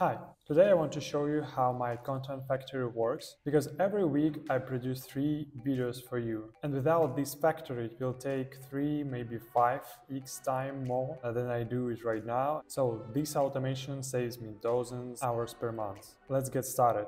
Hi, today I want to show you how my content factory works because every week I produce three videos for you and without this factory it will take three, maybe five x time more than I do it right now. So this automation saves me dozens hours per month. Let's get started.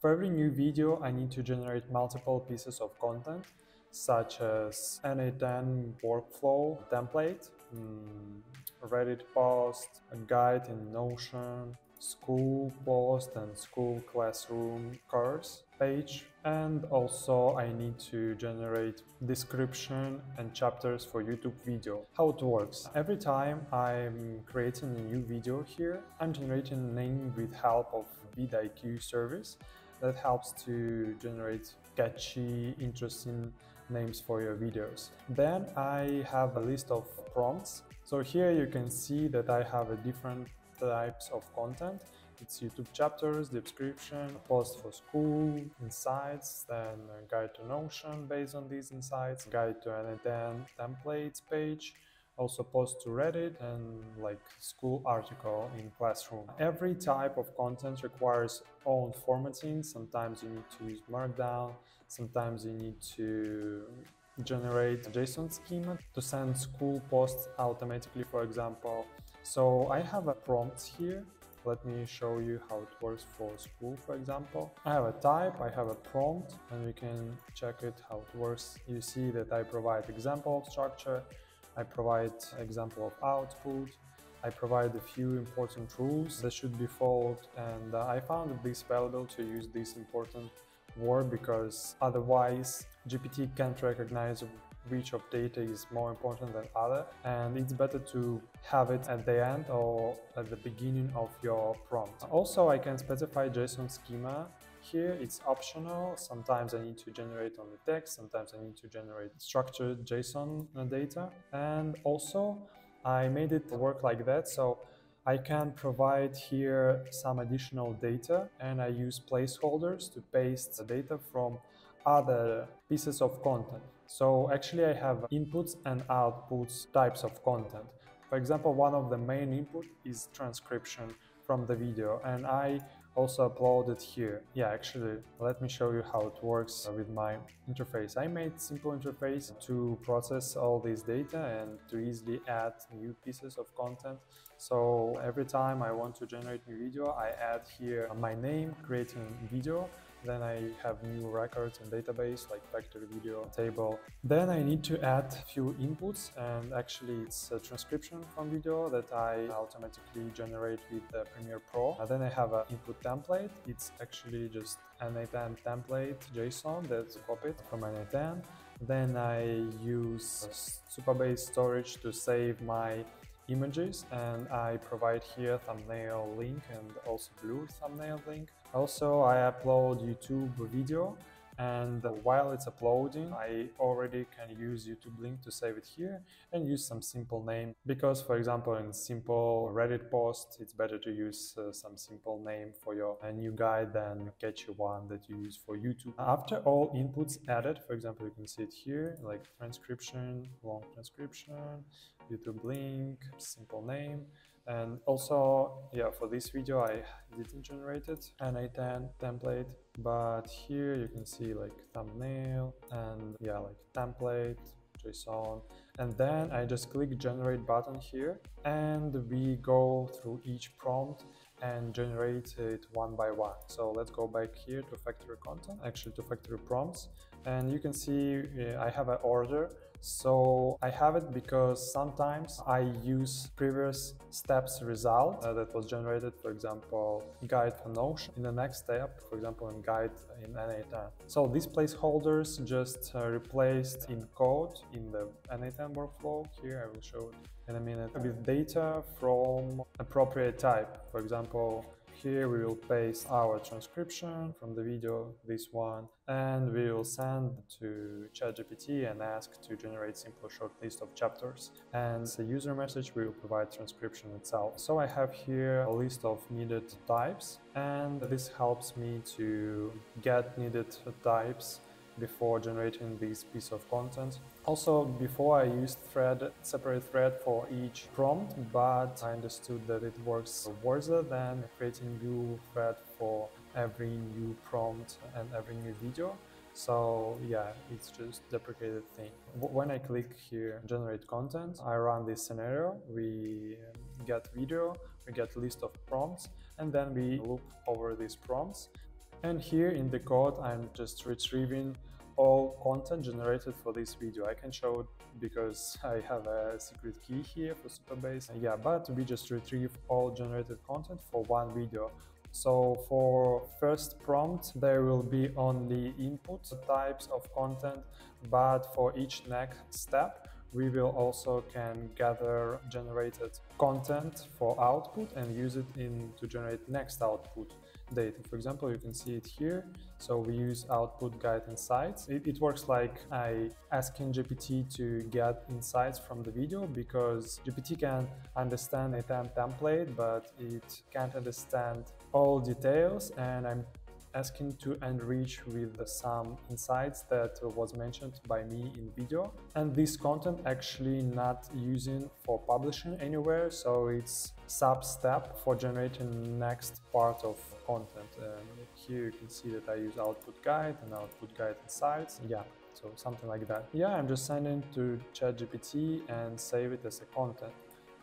For every new video I need to generate multiple pieces of content such as N8N workflow template, mm, Reddit post, a guide in Notion, Skool post and Skool classroom course page and also I need to generate description and chapters for YouTube video. How it works. Every time I'm creating a new video here, I'm generating a name with help of vidIQ service that helps to generate catchy, interesting names for your videos. Then I have a list of prompts. So here you can see that I have a different types of content. It's YouTube chapters, the description, post for Skool, insights, then guide to Notion based on these insights, guide to N8N templates page, also post to Reddit and like Skool article in classroom. Every type of content requires own formatting. Sometimes you need to use Markdown, sometimes you need to generate JSON schema to send Skool posts automatically, for example. So I have a prompt here. Let me show you how it works for Skool, for example. I have a type, I have a prompt, and we can check it how it works. You see that I provide example structure, I provide example of output, I provide a few important rules that should be followed and uh, I found this valuable to use this important word because otherwise GPT can't recognize which of data is more important than other and it's better to have it at the end or at the beginning of your prompt. Also I can specify JSON schema here it's optional. Sometimes I need to generate only text, sometimes I need to generate structured JSON data. And also I made it work like that. So I can provide here some additional data and I use placeholders to paste the data from other pieces of content. So actually I have inputs and outputs types of content. For example, one of the main input is transcription from the video and I also uploaded here. Yeah, actually, let me show you how it works with my interface. I made simple interface to process all this data and to easily add new pieces of content. So every time I want to generate new video, I add here my name, creating video, then I have new records in database like vector video table. Then I need to add few inputs and actually it's a transcription from video that I automatically generate with the Premiere Pro. And then I have an input template. It's actually just an N8N template JSON that's copied from an N8N. Then I use Supabase storage to save my images and I provide here thumbnail link and also blue thumbnail link. Also I upload YouTube video and while it's uploading I already can use YouTube link to save it here and use some simple name because for example in simple Reddit post it's better to use uh, some simple name for your new guide than catchy one that you use for YouTube. After all inputs added for example you can see it here like transcription, long transcription, YouTube link, simple name and also, yeah, for this video I didn't generate it, N8N template, but here you can see like thumbnail and yeah, like template, JSON, and then I just click generate button here and we go through each prompt and generate it one by one. So let's go back here to factory content, actually to factory prompts, and you can see I have an order so I have it because sometimes I use previous steps result uh, that was generated, for example, guide for Notion in the next step, for example, in guide in N8N. So these placeholders just uh, replaced in code in the N8N workflow. Here I will show it in a minute with data from appropriate type. For example, here we will paste our transcription from the video, this one, and we will send to ChatGPT and ask to generate simple short list of chapters. And the user message will provide transcription itself. So I have here a list of needed types, and this helps me to get needed types before generating this piece of content. Also, before I used thread, separate thread for each prompt, but I understood that it works worse than creating new thread for every new prompt and every new video. So yeah, it's just deprecated thing. When I click here, generate content, I run this scenario. We get video, we get list of prompts, and then we loop over these prompts. And here in the code, I'm just retrieving all content generated for this video. I can show it because I have a secret key here for Supabase. Yeah, but we just retrieve all generated content for one video. So for first prompt, there will be only input types of content, but for each next step, we will also can gather generated content for output and use it in to generate next output data. For example, you can see it here. So we use output guide insights. It, it, works like I asking GPT to get insights from the video because GPT can understand a template, but it can't understand all details. And I'm asking to enrich with some insights that was mentioned by me in video. And this content actually not using for publishing anywhere so it's sub step for generating next part of content. And here you can see that I use output guide and output guide insights. Yeah so something like that. Yeah I'm just sending to ChatGPT and save it as a content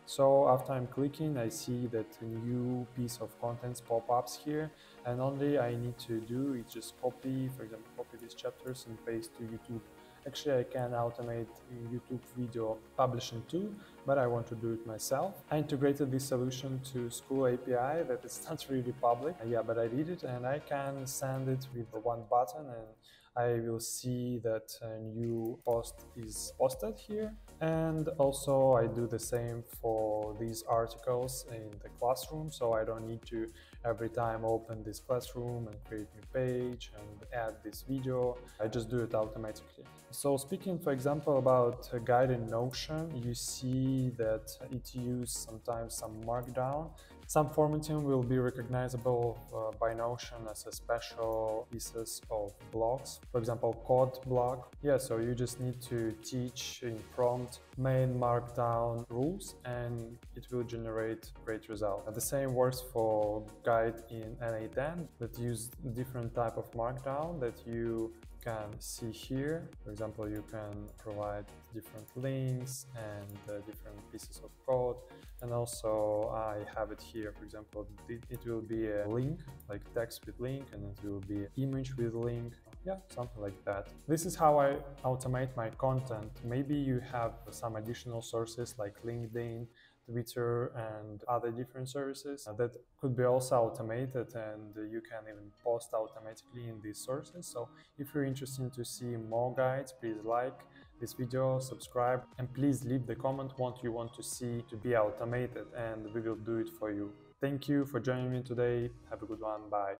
so after I'm clicking, I see that a new piece of contents pop-ups here and only I need to do is just copy, for example, copy these chapters and paste to YouTube. Actually, I can automate YouTube video publishing too, but I want to do it myself. I integrated this solution to Skool API that is not really public. Yeah, but I did it and I can send it with one button and I will see that a new post is posted here. And also I do the same for these articles in the classroom, so I don't need to every time open this classroom and create new page and add this video. I just do it automatically. So speaking, for example, about a guide in Notion, you see that it uses sometimes some markdown some formatting will be recognizable uh, by Notion as a special pieces of blocks. For example, code block. Yeah, so you just need to teach in prompt main markdown rules and it will generate great result. The same works for guide in N8N that use different type of markdown that you can see here. For example, you can provide different links and uh, different pieces of code. And also I have it here, for example, it, it will be a link, like text with link, and it will be image with link. Yeah, something like that. This is how I automate my content. Maybe you have some additional sources like LinkedIn, Twitter and other different services uh, that could be also automated and you can even post automatically in these sources. So if you're interested to see more guides, please like this video, subscribe and please leave the comment what you want to see to be automated and we will do it for you. Thank you for joining me today. Have a good one. Bye.